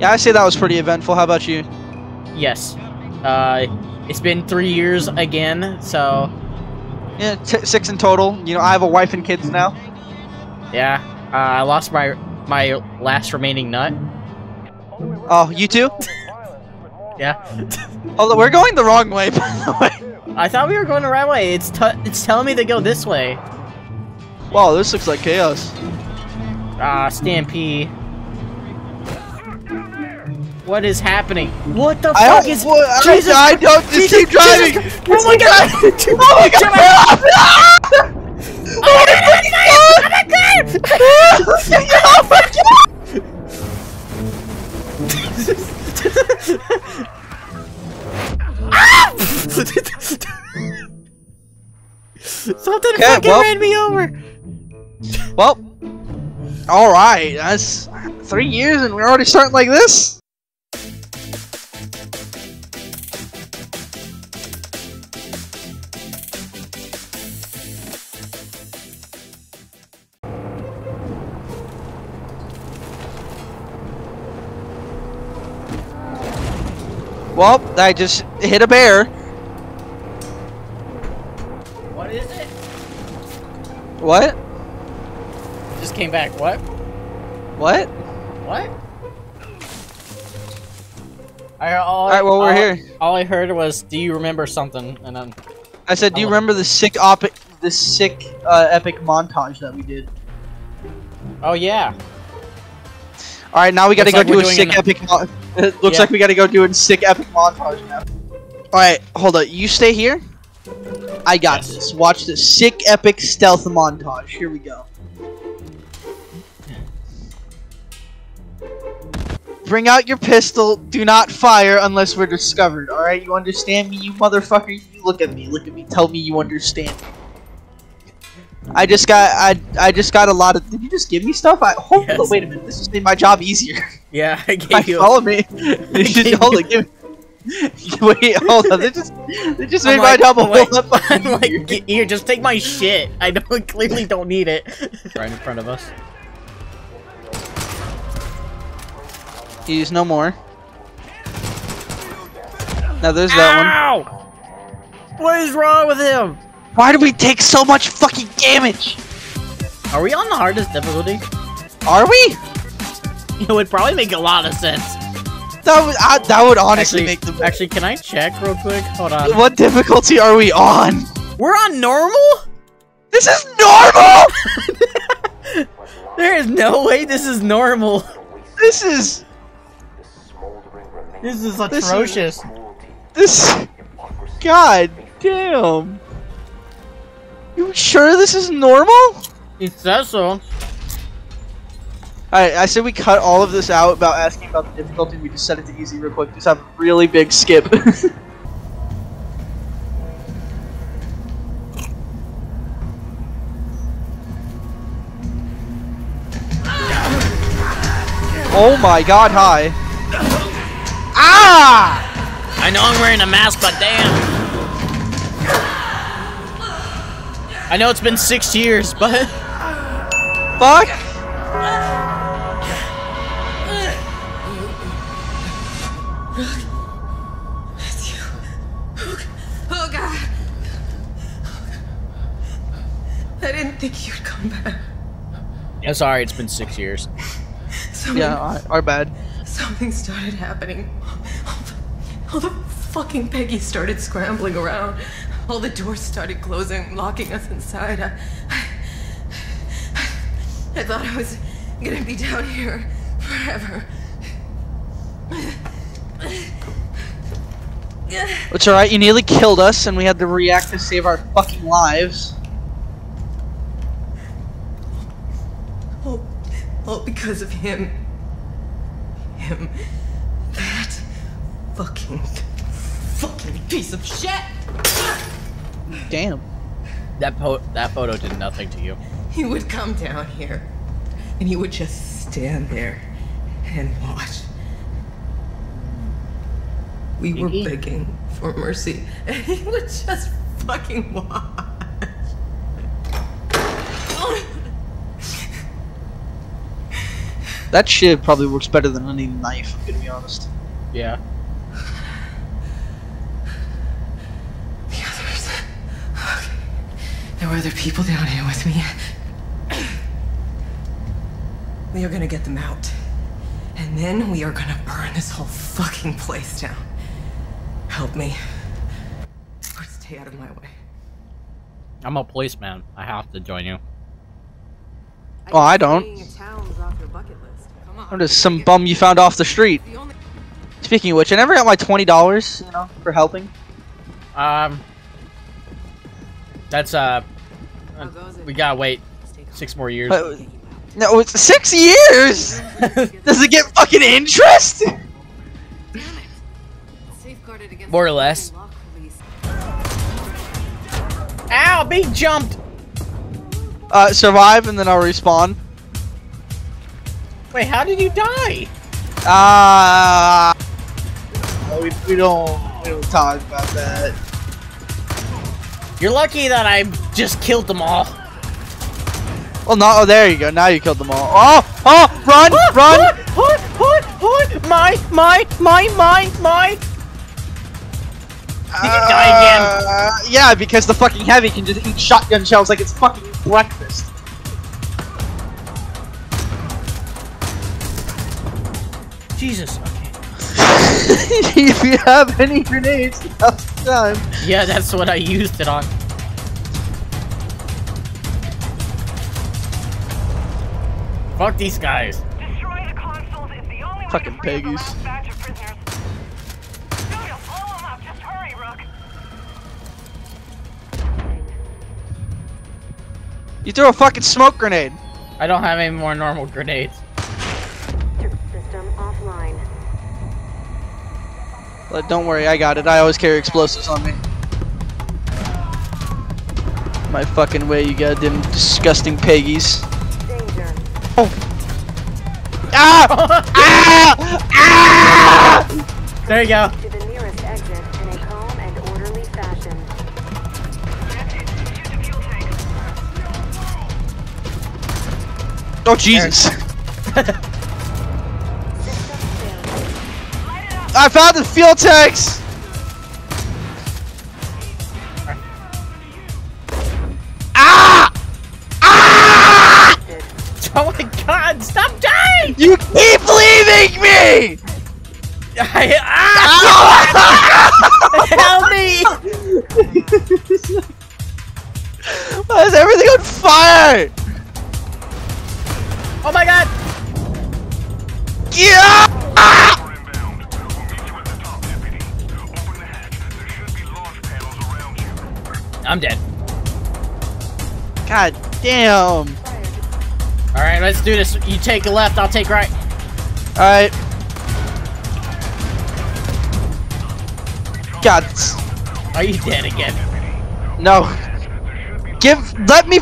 Yeah, I say that was pretty eventful. How about you? Yes. Uh, it's been three years again, so Yeah, t- six in total. You know, I have a wife and kids now. yeah. Uh, I lost my my last remaining nut. Oh, you too? Yeah. Although we're going the wrong way, by the way. I thought we were going the right way. It's t it's telling me to go this way. Wow, this looks like chaos. Ah, Stampede. What is happening? What the I fuck don't. is? what- I, Jesus I don't. Just Jesus- keep driving. Jesus- Just oh my keep god! driving. Oh my god! Oh my god! Oh my god! Something Okay, fucking well- ran me over. Well, all right. That's three years, and we're already starting like this. Well, I just hit a bear. What is it? What? Just came back. What? What? What? I, all, Alright, well, we're all- here. All I heard was, "Do you remember something?" And then, I said, do you remember the sick op the sick uh, epic montage that we did? oh yeah, All right, now we got to go like do a sick epic. Mo- it looks Yeah. like we got to go do a sick epic montage now. All right, hold up. You stay here. I got Yes. this. Watch the sick epic stealth montage. Here we go. Bring out your pistol. Do not fire unless we're discovered. All right, you understand me, you motherfucker? You look at me. Look at me. Tell me you understand. I just got I I just got a lot of. Did you just give me stuff? I hold Yes. on, wait a minute. This just made my job easier. yeah. I I gave you. follow me. Just, hold on, give me. Wait, hold on. They just they just I'm made like- my job a I'm whole lot fucking I'm like, "Get- here, just take my shit. I don't clearly don't need it. Right in front of us. He's no more. Now there's that Ow! What is wrong with him? Why do we take so much fucking damage? Are we on the hardest difficulty? Are we? It would probably make a lot of sense. That would uh, that would honestly Actually, make the. actually, can I check real quick? Hold on. what difficulty are we on? We're on normal? This is normal. There is no way this is normal. this is This is This is- atrocious. this. God damn. You sure this is normal? It says so. Alright, I said we cut all of this out about asking about the difficulty. We just set it to easy real quick. Just have a really big skip. oh my god, hi. Ah! I know I'm wearing a mask, but damn. I know it's been six years, but Fuck! Oh God! I didn't think you'd come back. I'm sorry. It's been six years. Something, Yeah, our, our bad. something started happening. All the, all the fucking Peggy started scrambling around. All the doors started closing, locking us inside. I, I, I thought I was gonna be down here forever. It's alright, you nearly killed us and we had to react to save our fucking lives. All, all because of him. Him. That fucking, fucking piece of shit! Damn. That po- that photo did nothing to you. He would come down here, and he would just stand there and watch. We were Iggy? begging for mercy, and he would just fucking watch. That shit probably works better than any knife. I'm gonna be honest. Yeah. The others. Okay. There were other people down here with me. We are gonna get them out. And then we are gonna burn this whole fucking place down. Help me. Or stay out of my way. I'm a policeman. I have to join you. Oh, I don't. I'm just some bum you found off the street. Speaking of which, I never got my twenty dollars, you know, for helping. Um. That's uh. How goes it? We gotta wait six more years. But, no, it's six years. Does it get fucking interest? Damn it. More or less. lock release. Ow! Be jumped. Uh, survive and then I'll respawn. Wait, how did you die? Ah. we, we don't we don't talk about that. You're lucky that I just killed them all. Well, no. Oh, there you go. Now you killed them all. Oh, oh, run, run. What? What? What? My, my, my, my, my. Did you die again? Uh, yeah, because the fucking heavy can just eat shotgun shells like it's fucking breakfast. Jesus. Okay. if you have any grenades, now's time. Yeah, that's what I used it on. Fuck these guys. Destroy the consoles is the only Fucking way to free piggies. last batch of prisoners. Go to blow 'em up. Just hurry, Rook. You threw a fucking smoke grenade. I don't have any more normal grenades. But don't worry, I got it. I always carry explosives on me. My fucking way, you goddamn disgusting piggies. Danger. Ah! ah! Ah! There you go. To the nearest exit in a calm and orderly fashion. Use the fuel tank. Oh Jesus! I found the fuel tanks. God damn! Alright, let's do this. You take left, I'll take right. All right. God, Are you dead again? no. Give, let me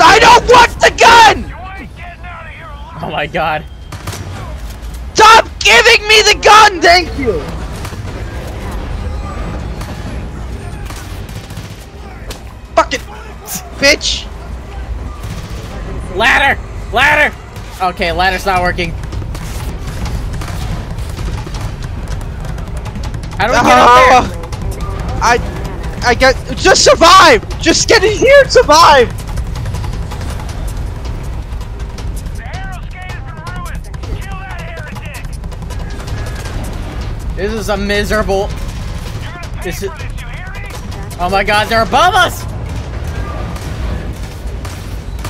I don't want the gun! You ain't getting out of here alive. Oh my god. Stop giving me the gun, thank you! Fucking bitch! Ladder! Ladder! Okay, ladder's not working. How do we get up there? I, I get, just survive! Just get in here and survive! The aeroscape has been ruined. Kill that heretic. This is a miserable. You're gonna pay This is- this, you hear me? Oh my god, they're above us!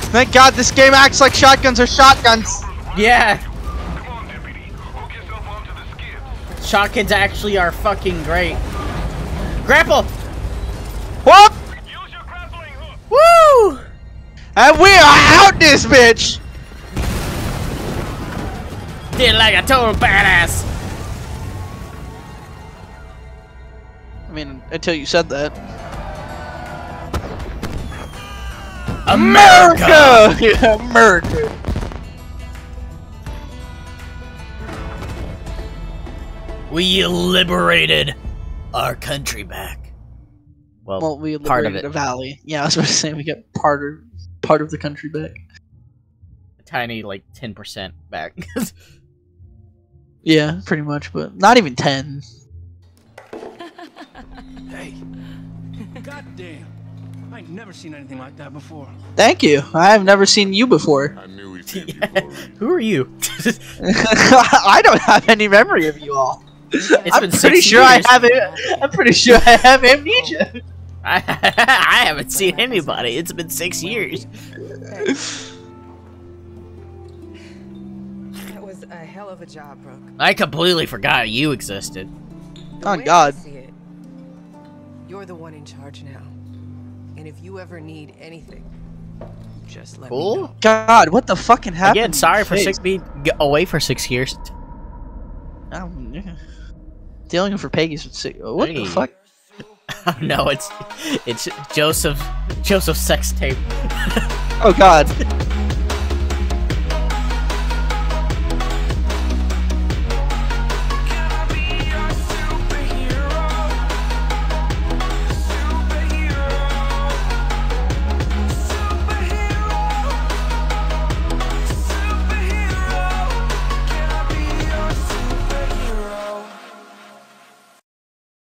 Thank God this game acts like shotguns are shotguns. Yeah, Come on, deputy. Hook yourself onto the skid. shotguns actually are fucking great. Grapple! Whoop! Use your grappling hook. Woo! And we are out this bitch! Did like a total badass. I mean, until you said that. America! Yeah, America! We liberated our country back. Well, Well, we part of liberated it. a valley. Yeah, I was going to say we got part of part of the country back. A tiny like ten percent back. Yeah, pretty much, but not even ten. Hey. Goddamn. I ain't never seen anything like that before. Thank you. I have never seen you before. I knew he'd seen you already. Who are you? I don't have any memory of you all. It's I'm been pretty six sure I have it. I'm pretty sure I have amnesia. I, I haven't seen anybody. It's been six years. That was a hell of a job, Rook. I completely forgot you existed. Oh, the Oh, God. you're the one in charge now. And if you ever need anything, just let me Cool. know. God, what the fucking happened? Again, sorry for Face. six being away for six years. Um, yeah. Dealing for Peggy's with sick. What the fuck? no, it's it's Joseph Joseph sex tape. Oh God.